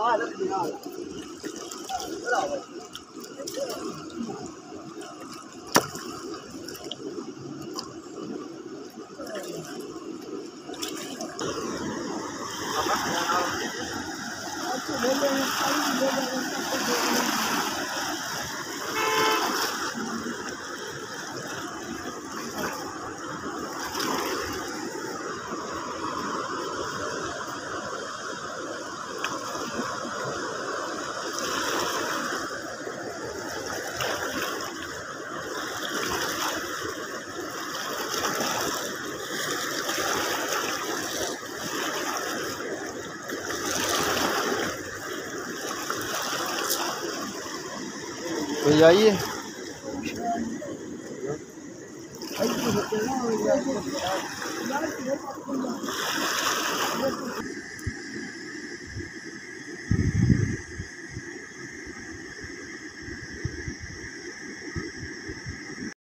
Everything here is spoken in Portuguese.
não, não, ले जाइए Thank you.